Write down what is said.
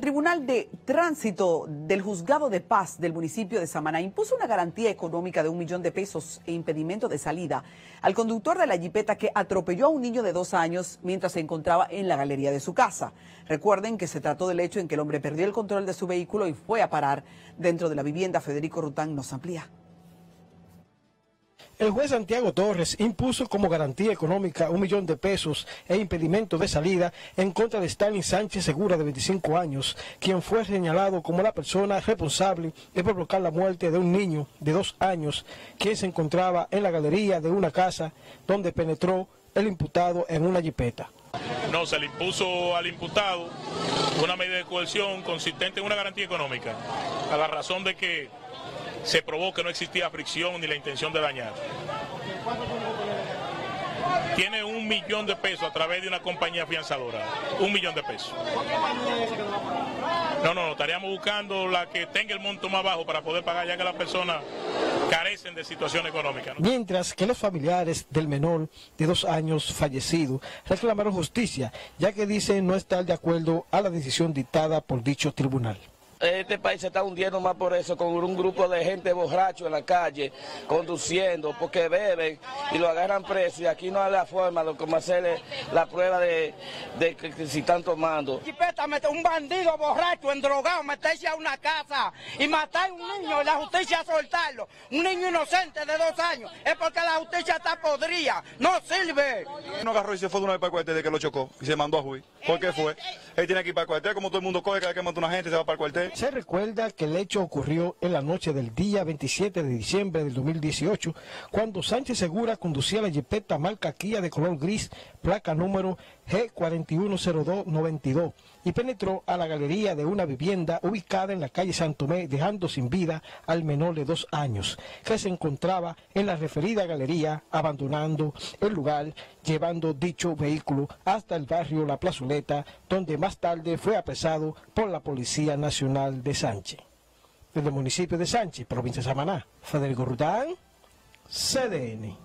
El Tribunal de Tránsito del Juzgado de Paz del municipio de Samaná impuso una garantía económica de un millón de pesos e impedimento de salida al conductor de la jipeta que atropelló a un niño de dos años mientras se encontraba en la galería de su casa. Recuerden que se trató del hecho en que el hombre perdió el control de su vehículo y fue a parar dentro de la vivienda. Federico Rután nos amplía. El juez Santiago Torres impuso como garantía económica un millón de pesos e impedimento de salida en contra de Stanley Sánchez Segura, de 25 años, quien fue señalado como la persona responsable de provocar la muerte de un niño de dos años, quien se encontraba en la galería de una casa donde penetró el imputado en una jipeta. No, se le impuso al imputado una medida de coerción consistente en una garantía económica, a la razón de que se probó que no existía fricción ni la intención de dañar. Tiene un millón de pesos a través de una compañía fianzadora. Un millón de pesos. No, no, no, estaríamos buscando la que tenga el monto más bajo para poder pagar, ya que las personas carecen de situación económica. Mientras que los familiares del menor de dos años fallecido reclamaron justicia, ya que dicen no estar de acuerdo a la decisión dictada por dicho tribunal este país se está hundiendo más por eso, con un grupo de gente borracho en la calle, conduciendo, porque beben y lo agarran preso y aquí no hay la forma de cómo hacerle la prueba de, que, si están tomando. un bandido borracho, endrogado, meterse a una casa y matar a un niño y la justicia soltarlo, un niño inocente de dos años, es porque la justicia está podrida, no sirve. No agarró y se fue de una vez para el cuartel de que lo chocó y se mandó a juicio. ¿Por qué fue? Él tiene que ir para el cuartel, como todo el mundo coge cada vez que mata una gente se va para el cuartel. Recuerda que el hecho ocurrió en la noche del día 27 de diciembre del 2018, cuando Sánchez Segura conducía la jipeta marca de color gris, placa número G410292, y penetró a la galería de una vivienda ubicada en la calle Santomé, dejando sin vida al menor de dos años, que se encontraba en la referida galería, abandonando el lugar, llevando dicho vehículo hasta el barrio La Plazoleta, donde más tarde fue apresado por la Policía Nacional de Sánchez. Desde el municipio de Sánchez, provincia de Samaná, Federico Rután, CDN.